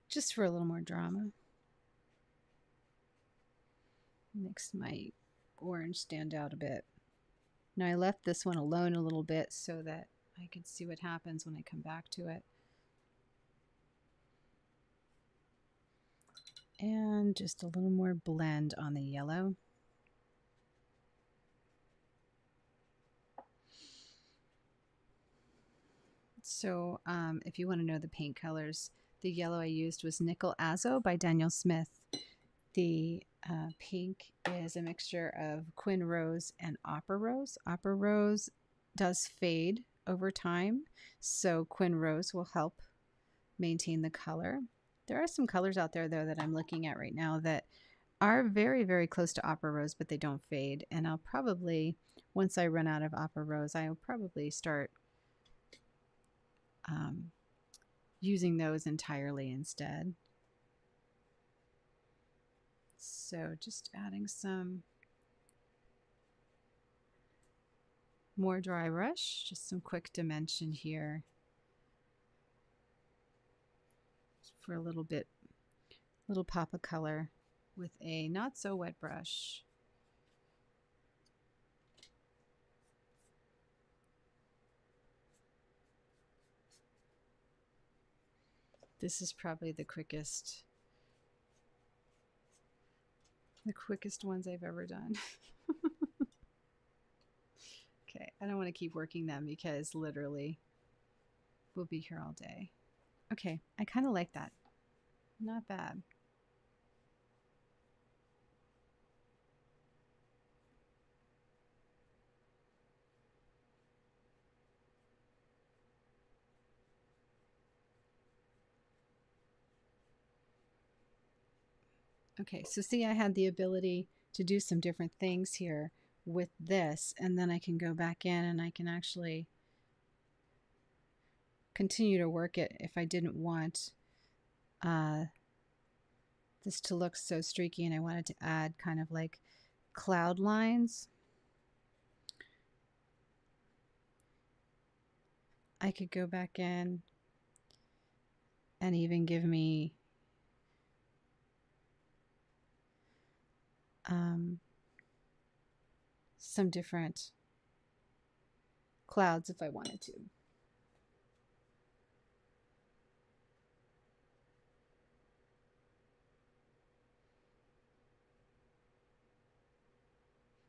Just for a little more drama. Makes my orange stand out a bit. Now I left this one alone a little bit so that I could see what happens when I come back to it. And just a little more blend on the yellow. So um, if you want to know the paint colors, The yellow I used was Nickel Azo by Daniel Smith. The uh, pink is a mixture of Quin Rose and Opera Rose. Opera Rose does fade over time, so Quin Rose will help maintain the color. There are some colors out there, though, that I'm looking at right now that are very, very close to Opera Rose, but they don't fade. And I'll probably, once I run out of Opera Rose, I'll probably start um, using those entirely instead. So just adding some more dry brush, just some quick dimension here for a little bit, little pop of color with a not so wet brush. This is probably the quickest the quickest ones I've ever done. okay, I don't want to keep working them because literally we'll be here all day. Okay, I kind of like that. Not bad. Okay, so see I had the ability to do some different things here with this, and then I can go back in and I can actually continue to work it if I didn't want uh, this to look so streaky and I wanted to add kind of like cloud lines. I could go back in and even give me um, some different clouds if I wanted to.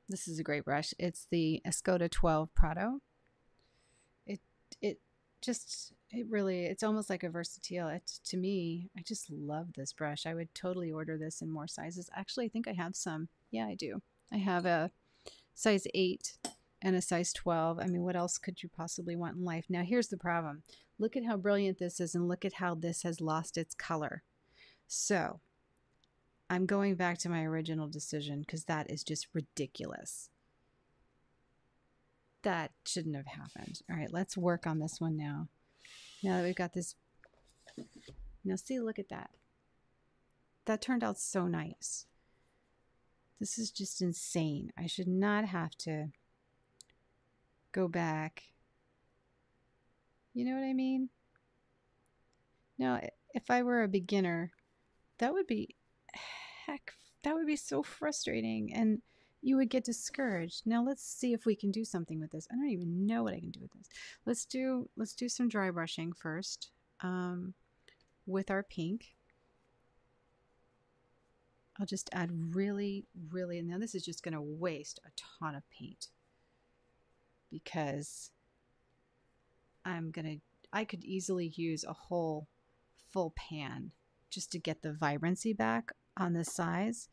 This is a great brush. It's the Escoda 12 Prado. It it just it really it's almost like a versatile. It, to me, I just love this brush. I would totally order this in more sizes. Actually, I think I have some. Yeah, I do. I have a size 8 and a size 12. I mean, what else could you possibly want in life? Now, here's the problem. Look at how brilliant this is and look at how this has lost its color. So, I'm going back to my original decision because that is just ridiculous. That shouldn't have happened. All right, let's work on this one now. Now that we've got this. Now, see, look at that. That turned out so nice. This is just insane. I should not have to go back. You know what I mean? Now, if I were a beginner, that would be heck, that would be so frustrating and you would get discouraged. Now let's see if we can do something with this. I don't even know what I can do with this. Let's do let's do some dry brushing first um, with our pink. I'll just add really, really, and now this is just going to waste a ton of paint because I'm going to, I could easily use a whole full pan just to get the vibrancy back on this size.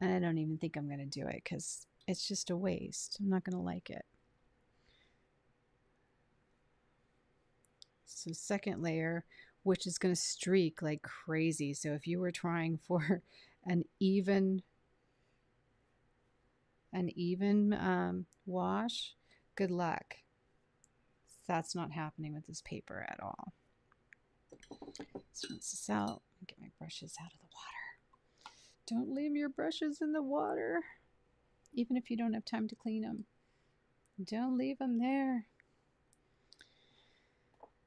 And I don't even think I'm going to do it because it's just a waste. I'm not going to like it. So second layer, which is going to streak like crazy. So if you were trying for an even an even um, wash, good luck. That's not happening with this paper at all. Let's rinse this out. Get my brushes out of the water. Don't leave your brushes in the water, even if you don't have time to clean them. Don't leave them there.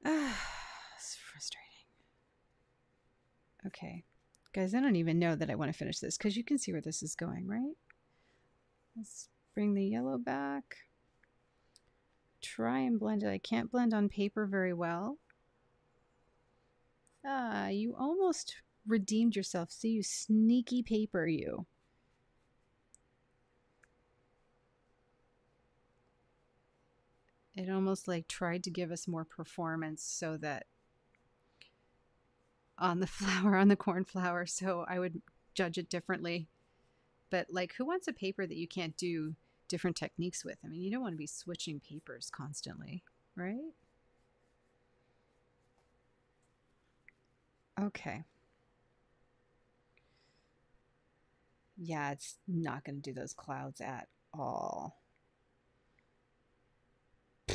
Ah, it's frustrating. Okay, guys, I don't even know that I want to finish this because you can see where this is going, right? Let's bring the yellow back. Try and blend it. I can't blend on paper very well. Ah, you almost redeemed yourself. See, you sneaky paper, you. It almost like tried to give us more performance so that on the flower, on the corn flower, so I would judge it differently. But like, who wants a paper that you can't do different techniques with? I mean, you don't want to be switching papers constantly, right? Okay. Yeah, it's not going to do those clouds at all.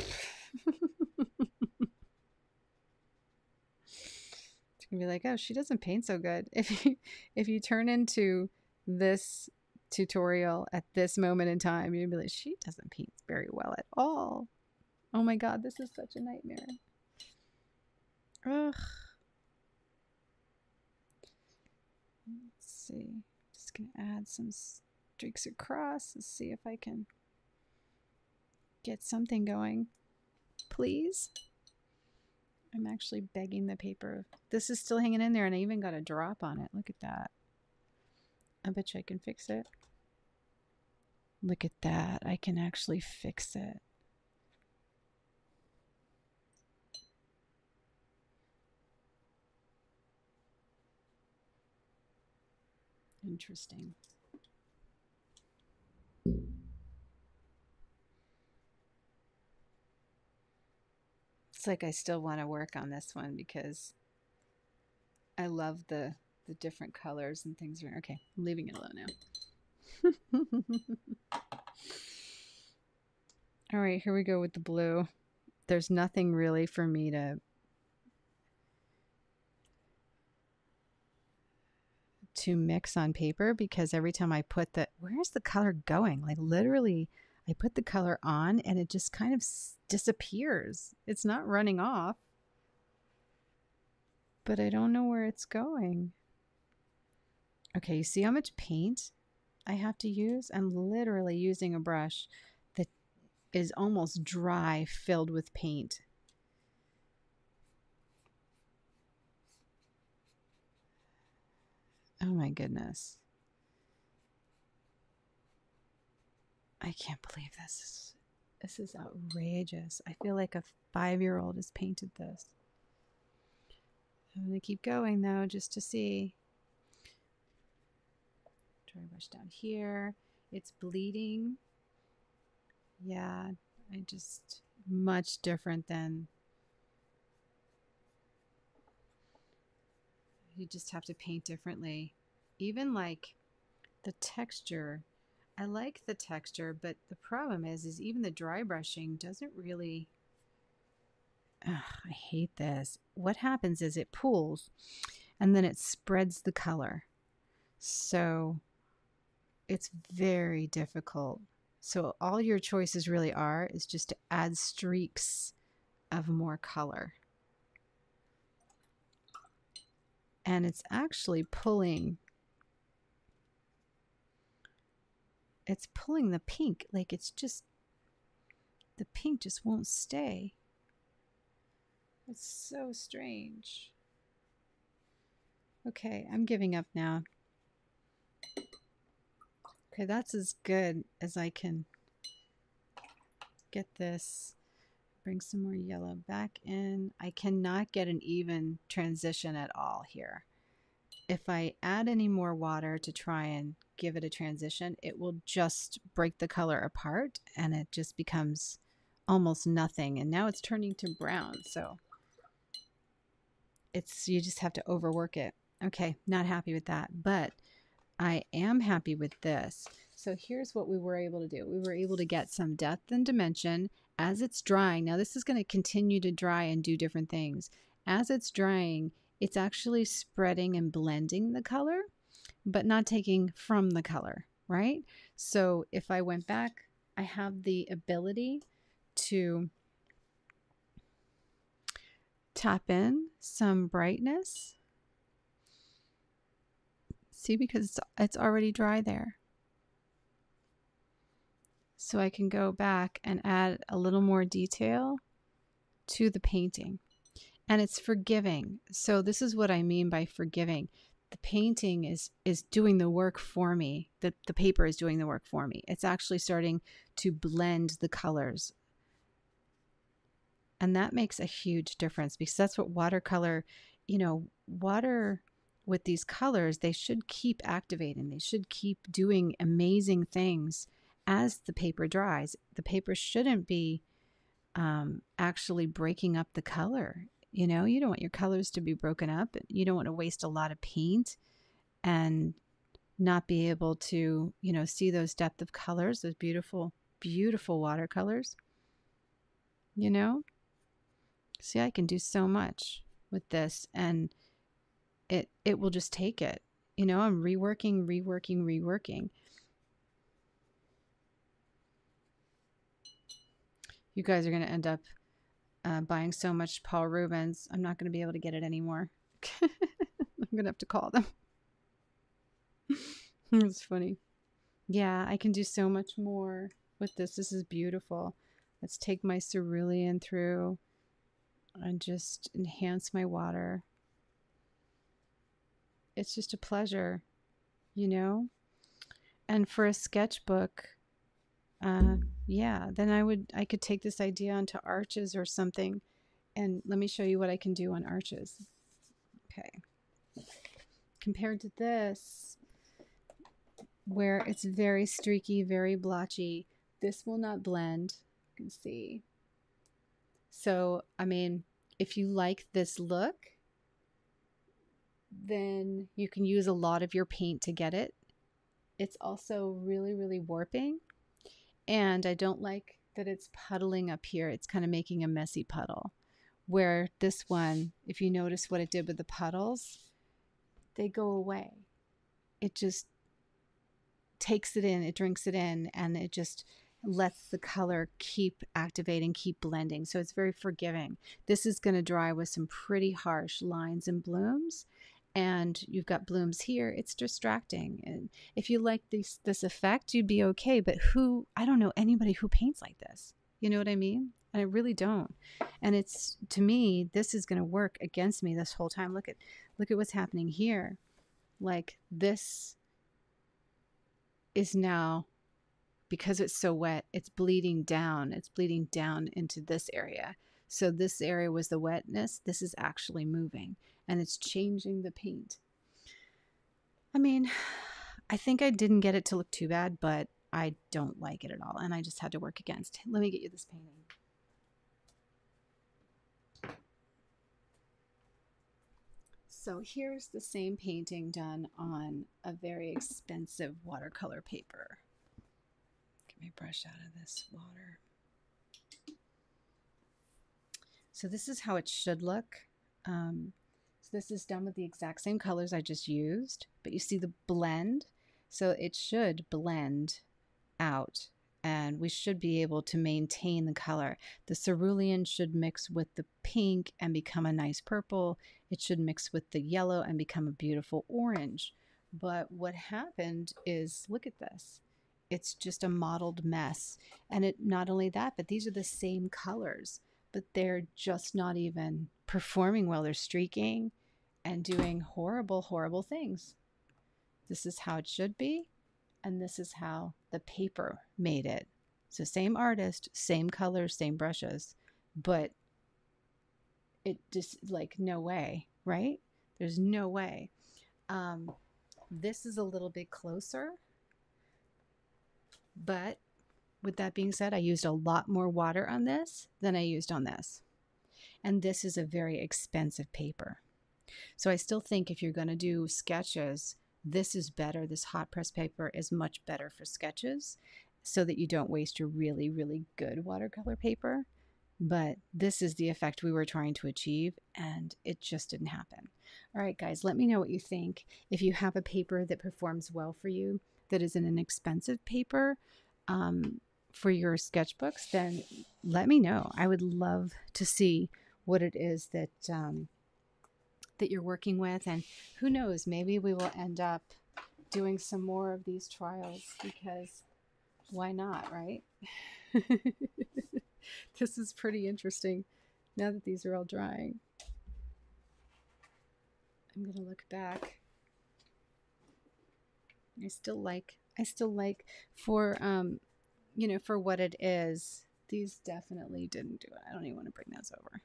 You can be like, oh, she doesn't paint so good. If you if you turn into this tutorial at this moment in time, you'd be like, she doesn't paint very well at all. Oh my god, this is such a nightmare. Ugh. Let's see. Just gonna add some streaks across. Let's see if I can get something going. Please. I'm actually begging the paper. This is still hanging in there and I even got a drop on it. Look at that. I bet you I can fix it. Look at that. I can actually fix it. Interesting. It's like I still want to work on this one because I love the the different colors and things. Okay, I'm leaving it alone now. All right, here we go with the blue. There's nothing really for me to to mix on paper because every time I put the where's the color going? Like literally I put the color on and it just kind of disappears. It's not running off, but I don't know where it's going. Okay, you see how much paint I have to use? I'm literally using a brush that is almost dry, filled with paint. Oh my goodness. I can't believe this. This is outrageous. I feel like a five year old has painted this. I'm going to keep going though, just to see. To brush down here. It's bleeding. Yeah, I just much different than you just have to paint differently. Even like the texture I like the texture, but the problem is, is even the dry brushing doesn't really. Ugh, I hate this. What happens is it pools, and then it spreads the color. So it's very difficult. So all your choices really are is just to add streaks of more color. And it's actually pulling it's pulling the pink like it's just the pink just won't stay. It's so strange. Okay i'm giving up now. Okay that's as good as i can get this bring some more yellow back in i cannot get an even transition at all here if I add any more water to try and give it a transition, it will just break the color apart and it just becomes almost nothing. And now it's turning to brown. So it's, you just have to overwork it. Okay, not happy with that, but I am happy with this. So here's what we were able to do. We were able to get some depth and dimension as it's drying. Now this is going to continue to dry and do different things. As it's drying, it's actually spreading and blending the color, but not taking from the color, right? So if I went back, I have the ability to tap in some brightness. See, because it's, it's already dry there. So I can go back and add a little more detail to the painting and it's forgiving. So this is what I mean by forgiving. The painting is is doing the work for me. The the paper is doing the work for me. It's actually starting to blend the colors. And that makes a huge difference because that's what watercolor you know, water with these colors, they should keep activating. They should keep doing amazing things as the paper dries. The paper shouldn't be um, actually breaking up the color. You know, you don't want your colors to be broken up. You don't want to waste a lot of paint and not be able to, you know, see those depth of colors, those beautiful, beautiful watercolors. You know? See, I can do so much with this and it it will just take it. You know, I'm reworking, reworking, reworking. You guys are going to end up uh, buying so much Paul Rubens. I'm not going to be able to get it anymore. I'm going to have to call them. it's funny. Yeah, I can do so much more with this. This is beautiful. Let's take my cerulean through and just enhance my water. It's just a pleasure, you know? And for a sketchbook, uh, yeah, then I would I could take this idea onto arches or something. And let me show you what I can do on arches. Okay. Compared to this, where it's very streaky, very blotchy, this will not blend. You can see. So, I mean, if you like this look, then you can use a lot of your paint to get it. It's also really, really warping. And I don't like that it's puddling up here. It's kind of making a messy puddle. Where this one, if you notice what it did with the puddles, they go away. It just takes it in, it drinks it in, and it just lets the color keep activating, keep blending. So it's very forgiving. This is going to dry with some pretty harsh lines and blooms. And you've got blooms here. It's distracting. And if you like this this effect, you'd be okay. But who I don't know anybody who paints like this. You know what I mean? And I really don't. And it's to me, this is gonna work against me this whole time. Look at look at what's happening here. Like this is now because it's so wet, it's bleeding down. It's bleeding down into this area. So this area was the wetness. This is actually moving and it's changing the paint. I mean, I think I didn't get it to look too bad, but I don't like it at all. And I just had to work against. Let me get you this painting. So here's the same painting done on a very expensive watercolor paper Get me brush out of this water. So this is how it should look. Um, so this is done with the exact same colors I just used, but you see the blend. So it should blend out and we should be able to maintain the color. The cerulean should mix with the pink and become a nice purple. It should mix with the yellow and become a beautiful orange. But what happened is, look at this it's just a mottled mess. And it not only that, but these are the same colors, but they're just not even performing well. They're streaking and doing horrible, horrible things. This is how it should be, and this is how the paper made it. So same artist, same colors, same brushes, but it just like no way, right? There's no way. Um, this is a little bit closer but with that being said, I used a lot more water on this than I used on this. And this is a very expensive paper. So I still think if you're going to do sketches, this is better. This hot press paper is much better for sketches so that you don't waste your really, really good watercolor paper. But this is the effect we were trying to achieve, and it just didn't happen. All right, guys, let me know what you think. If you have a paper that performs well for you, that is an inexpensive paper um, for your sketchbooks, then let me know. I would love to see what it is that um, that you're working with, and who knows, maybe we will end up doing some more of these trials because why not, right? this is pretty interesting now that these are all drying. I'm to look back. I still like I still like for um you know for what it is. These definitely didn't do it. I don't even want to bring those over.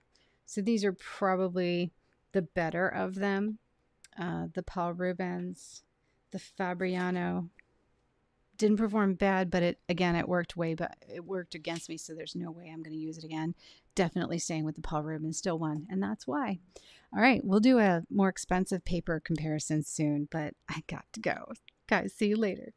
So these are probably the better of them. Uh, the Paul Rubens, the Fabriano didn't perform bad, but it again it worked way but it worked against me, so there's no way I'm going to use it again. Definitely staying with the Paul Rubens, still won, and that's why. All right, we'll do a more expensive paper comparison soon, but I got to go. Guys, see you later.